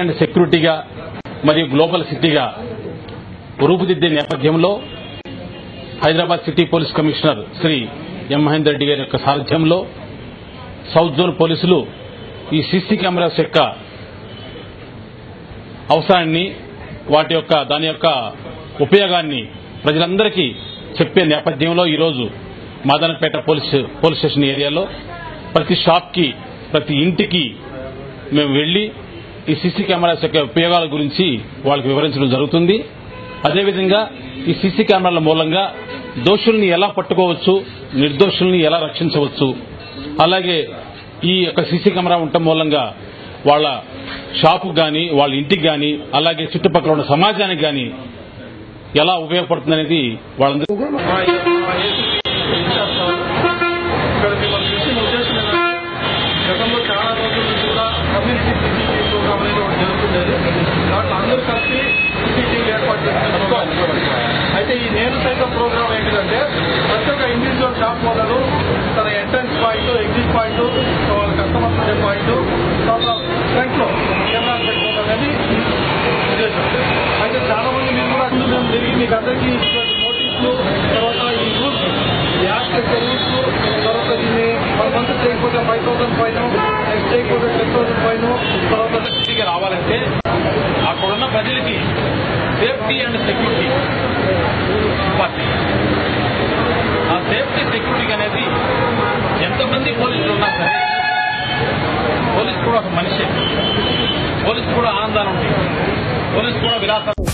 And సెక్యూరిటీగా మరియు global సిటీగా రూపుదిద్దే నేపథ్యంలో Hyderabad city police commissioner Shri M Mahender Reddy గారి యొక్క సారథ్యంలో సౌత్ జోన్ పోలీసులు ఈ సీసీ కెమెరాస్ యొక్క అవసరాన్ని వాటి యొక్క దాని యొక్క ఉపయోగాన్ని ప్రజలందరికీ చెప్పే నేపథ్యంలో ఈరోజు మాదనపేట పోలీస్ పోలీస్ స్టేషన్ ఏరియాలో ప్రతి షాప్కి ప్రతి ఇంటికి మేము వెళ్ళి ఈ సీసీ కెమెరాస్ యొక్క ఉపయోగాల గురించి వాళ్ళకి వివరించడం జరుగుతుంది. అదేవిధంగా ఈ సీసీ కెమెరాల మూలంగా దోషుల్ని ఎలా పట్టుకోవచ్చు నిర్దోషుల్ని ఎలా రక్షించవచ్చు అలాగే ఈ యొక్క సీసీ కెమెరా ఉండటం మూలంగా వాళ్ళ షాపు గాని వాళ్ళ ఇంటికి గాని అలాగే చుట్టుపక్కల ఉన్న సమాజానికి గాని ఎలా ఉపయోగపడుతుందనేది వాళ్ళందరూ point exit point customer customers ఉండే పాయింట్ తర్వాత ఫ్రంట్లో కెమెరా అనేది ఉద్దేశం అయితే చాలా మంది మీరు కూడా అసలు మేము తిరిగి మీకు అందరికీ నోటీసులు తర్వాత ఈ రూల్స్ యాక్ట్ యొక్క రూల్స్ తర్వాత దీన్ని వన్ మంత్ చేయకపోతే ఫైవ్ థౌసండ్ పైన నెక్స్ట్ చేయకపోతే టెన్ థౌసండ్ పైన తర్వాత సిటీకి రావాలంటే అక్కడున్న ప్రజలకి సేఫ్టీ అండ్ సెక్యూరిటీ ఇంపార్టెంట్ ఆ సేఫ్టీ సెక్యూరిటీ అనేది ఎంతమంది పోలీసులు ఉన్నా సరే పోలీసు కూడా ఒక మనిషి పోలీసు కూడా ఆనందాలు ఉంటాయి పోలీసు కూడా విలాసాలు